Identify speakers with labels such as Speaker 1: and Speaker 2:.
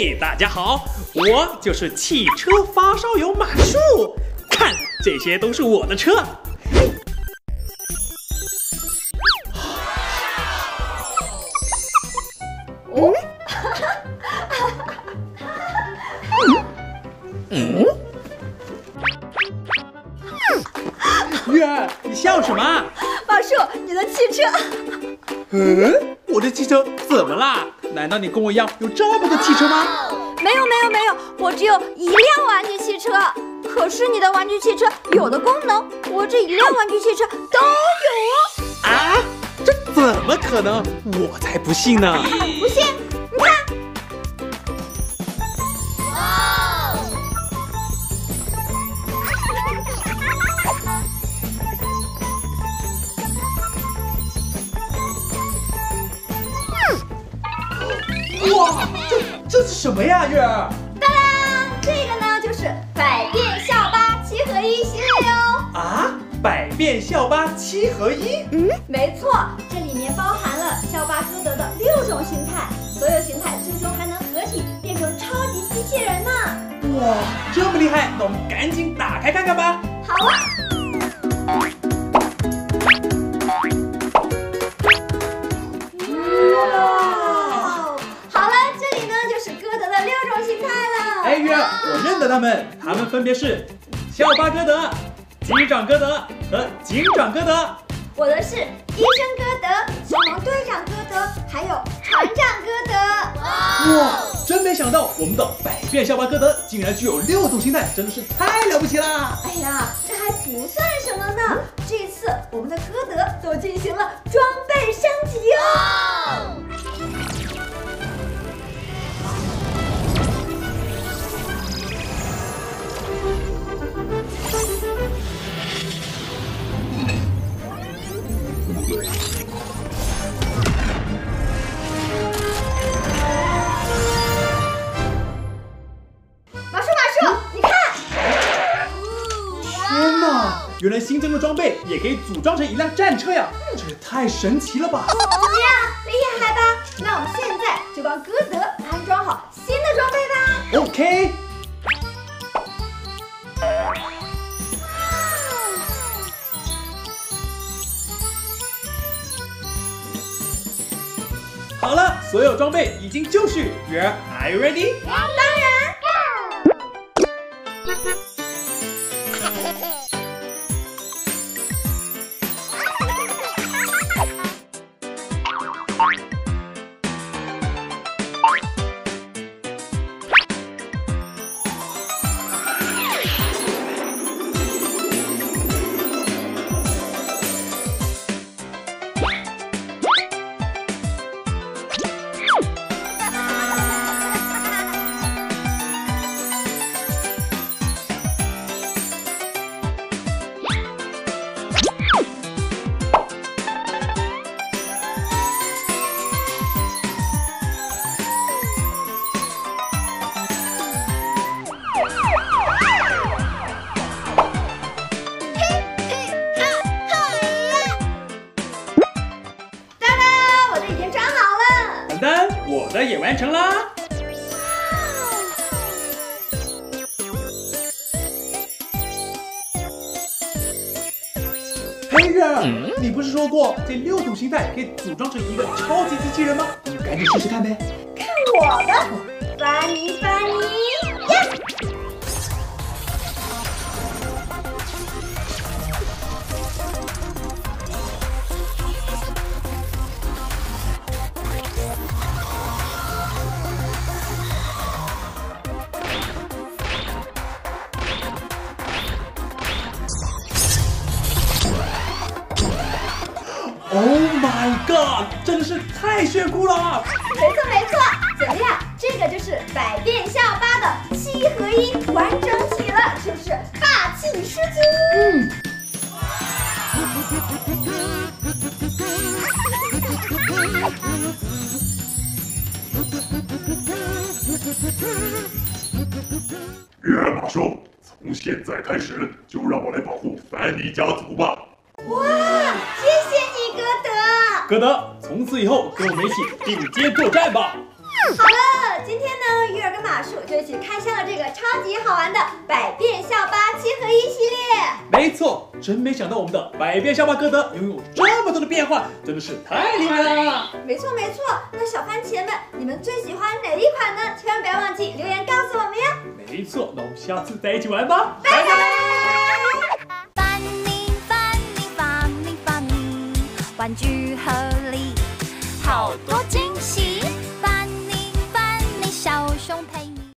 Speaker 1: 嘿，大家好，我就是汽车发烧友马术，看这些都是我的车。
Speaker 2: 哦，
Speaker 1: 嗯？月，你笑什么？
Speaker 2: 马叔，你的汽车。
Speaker 1: 嗯？我的汽车怎么啦？难道你跟我一样有这么多汽车吗？
Speaker 2: 没有没有没有，我只有一辆玩具汽车。可是你的玩具汽车有的功能，我这一辆玩具汽车都有
Speaker 1: 哦。啊？这怎么可能？我才不信呢！
Speaker 2: 不信？
Speaker 1: 什么呀，月儿？
Speaker 2: 当当，这个呢就是百变校巴七合一系列哦。
Speaker 1: 啊，百变校巴七合一？
Speaker 2: 嗯，没错，这里面包含了校巴歌德的六种形态，所有形态最终还能合体变成超级机器人呢。
Speaker 1: 哇，这么厉害，那我们赶紧打开看看吧。
Speaker 2: 好啊。
Speaker 1: 他们，他们分别是校巴歌德、机长歌德和警长歌德。
Speaker 2: 我的是医生歌德、消防队长歌德，还有船长歌德。
Speaker 1: 哇，真没想到我们的百变校巴歌德竟然具有六种形态，真的是太了不起啦！
Speaker 2: 哎呀，这还不算什么呢，这次我们的歌德都进行了装备升级哦。
Speaker 1: 原来新增的装备也可以组装成一辆战车呀！这也太神奇了吧！
Speaker 2: 怎么样，厉害吧？那我们现在就帮歌德安装好新的装备吧。
Speaker 1: OK。好了，所有装备已经就绪。，Are you ready？
Speaker 2: 当然。
Speaker 1: 也 完成啦！黑人，你不是说过这六种形态可以组装成一个超级机器人吗？你赶紧试试看呗！
Speaker 2: 看我的，翻你翻你呀
Speaker 1: ！Oh my god！真的是太炫酷了！
Speaker 2: 没错没错，怎么样？这个就是百变校巴的七合一完整体了，是不是霸气十足？嗯。
Speaker 3: 月马兽，从现在开始就让我来保护凡尼家族吧。
Speaker 2: 哇，谢谢你，歌德。
Speaker 1: 歌德，从此以后跟我们一起并肩作战吧。
Speaker 2: 好了。今天呢，鱼儿跟马术就一起开箱了这个超级好玩的百变校巴七合一系列。
Speaker 1: 没错，真没想到我们的百变校巴歌德拥有这么多的变化，真的是太厉害了！
Speaker 2: 没错没错，那小番茄们，你们最喜欢哪一款呢？千万不要忘记留言告诉我们呀！
Speaker 1: 没错，那我们下次再一起玩吧，
Speaker 2: 拜拜。
Speaker 4: Chứ